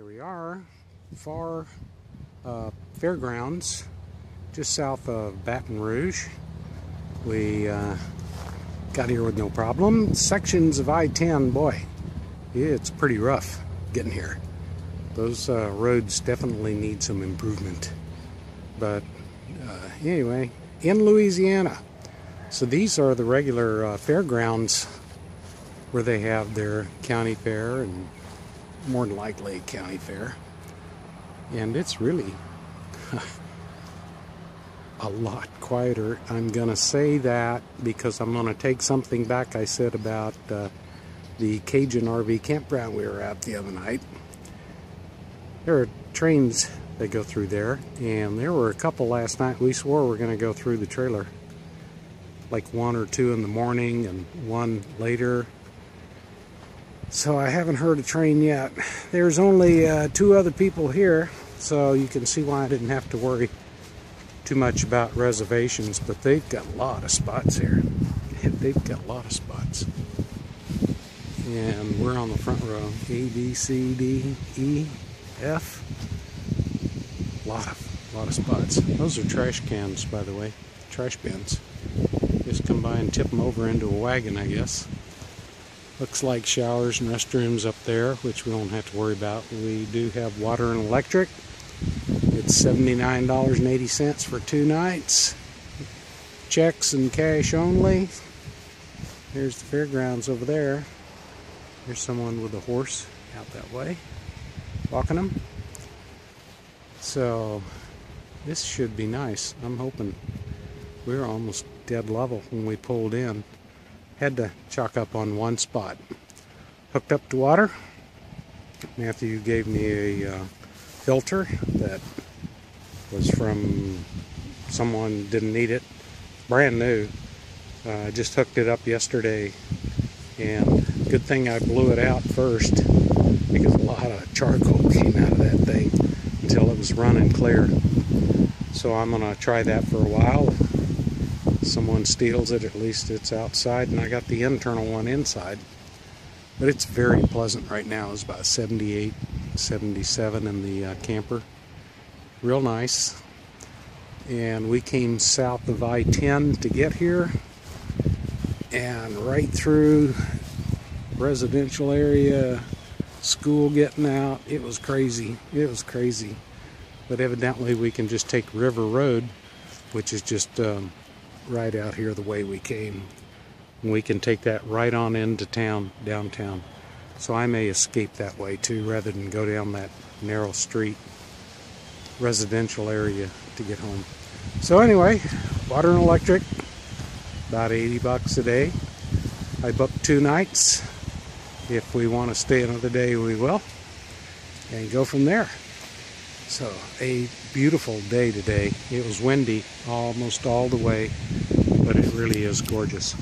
Here we are, Farr uh, fairgrounds, just south of Baton Rouge. We uh, got here with no problem. Sections of I-10, boy, it's pretty rough getting here. Those uh, roads definitely need some improvement. But uh, anyway, in Louisiana. So these are the regular uh, fairgrounds where they have their county fair and more than likely county fair. And it's really a lot quieter. I'm going to say that because I'm going to take something back I said about uh, the Cajun RV campground we were at the other night. There are trains that go through there, and there were a couple last night. We swore we are going to go through the trailer like one or two in the morning and one later so I haven't heard a train yet. There's only uh, two other people here, so you can see why I didn't have to worry too much about reservations, but they've got a lot of spots here. They've got a lot of spots. And we're on the front row. A, B, C, D, E, F. A lot of, lot of spots. Those are trash cans, by the way. Trash bins. Just come by and tip them over into a wagon, I guess. Looks like showers and restrooms up there, which we don't have to worry about. We do have water and electric. It's $79.80 for two nights. Checks and cash only. There's the fairgrounds over there. There's someone with a horse out that way, walking them. So, this should be nice. I'm hoping we're almost dead level when we pulled in had to chalk up on one spot. Hooked up to water. Matthew gave me a uh, filter that was from someone didn't need it. Brand new. I uh, just hooked it up yesterday and good thing I blew it out first because a lot of charcoal came out of that thing until it was running clear. So I'm going to try that for a while someone steals it, at least it's outside, and I got the internal one inside. But it's very pleasant right now. It's about 78, 77 in the uh, camper. Real nice. And we came south of I-10 to get here. And right through residential area, school getting out. It was crazy. It was crazy. But evidently we can just take River Road, which is just um, right out here the way we came. We can take that right on into town, downtown. So I may escape that way too rather than go down that narrow street residential area to get home. So anyway, water and electric, about 80 bucks a day. I booked two nights. If we want to stay another day, we will. And go from there. So a beautiful day today. It was windy almost all the way, but it really is gorgeous.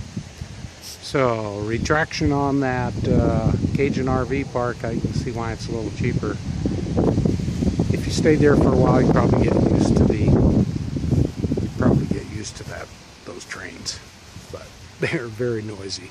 So retraction on that uh, Cajun RV park, I can see why it's a little cheaper. If you stayed there for a while, you probably get used to the, you probably get used to that, those trains, but they're very noisy.